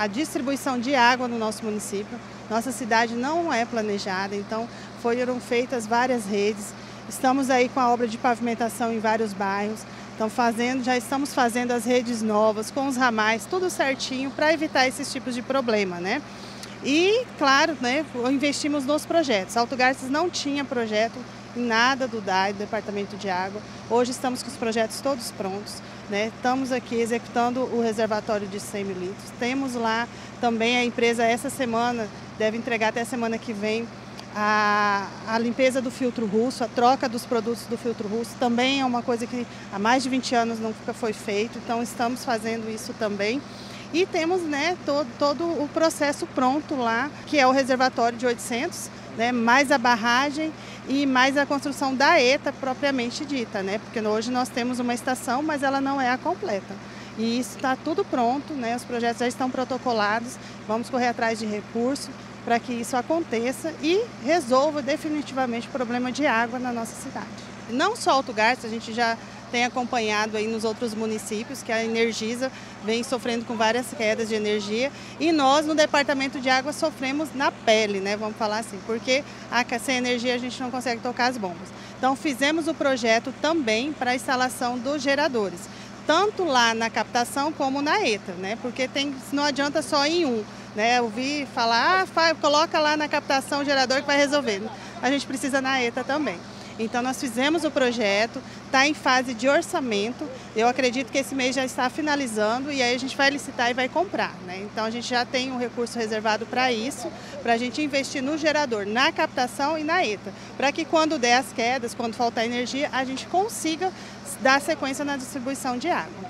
a distribuição de água no nosso município. Nossa cidade não é planejada, então foram feitas várias redes. Estamos aí com a obra de pavimentação em vários bairros. Então fazendo, já estamos fazendo as redes novas com os ramais, tudo certinho para evitar esses tipos de problema, né? E, claro, né, investimos nos projetos. Alto Garças não tinha projeto nada do DAI, do Departamento de Água. Hoje estamos com os projetos todos prontos. Né? Estamos aqui executando o reservatório de 100 mil litros. Temos lá também a empresa, essa semana, deve entregar até a semana que vem, a, a, limpeza do filtro russo, a troca dos produtos do filtro russo também é uma coisa que há mais de 20 anos nunca foi feito, então estamos fazendo isso também. E temos né, todo, todo o processo pronto lá, que é o reservatório de 800, né, mais a barragem e mais a construção da ETA propriamente dita, né, porque hoje nós temos uma estação, mas ela não é a completa. E isso está tudo pronto, né, os projetos já estão protocolados, vamos correr atrás de recurso para que isso aconteça e resolva definitivamente o problema de água na nossa cidade. Não só Alto Garça, a gente já tem acompanhado aí nos outros municípios que a Energisa vem sofrendo com várias quedas de energia e nós no departamento de água sofremos na pele, né? Vamos falar assim, porque a, sem energia a gente não consegue tocar as bombas. Então fizemos o projeto também para a instalação dos geradores, tanto lá na captação como na ETA, né? Porque tem, não adianta só em um. Né, eu vi falar, ah, coloca lá na captação o gerador que vai resolver. A gente precisa na ETA também. Então nós fizemos o projeto, está em fase de orçamento. Eu acredito que esse mês já está finalizando e aí a gente vai licitar e vai comprar. Né? Então a gente já tem um recurso reservado para isso, para a gente investir no gerador, na captação e na ETA, para que quando der as quedas, quando faltar energia, a gente consiga dar sequência na distribuição de água.